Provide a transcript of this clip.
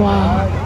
哇。